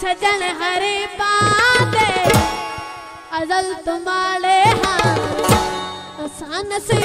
सजन हरे पादे अजल तुम्हारे हाँ आसान से